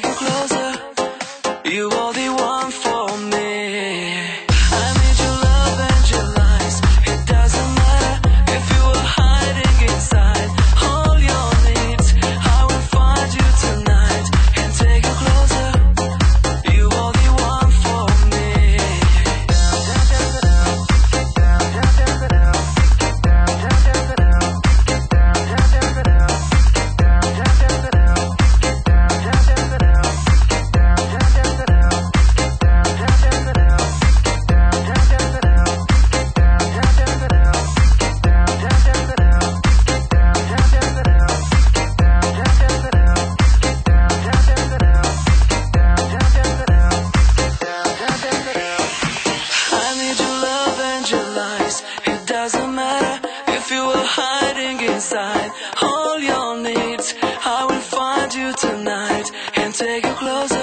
take you closer. You won't take you closer.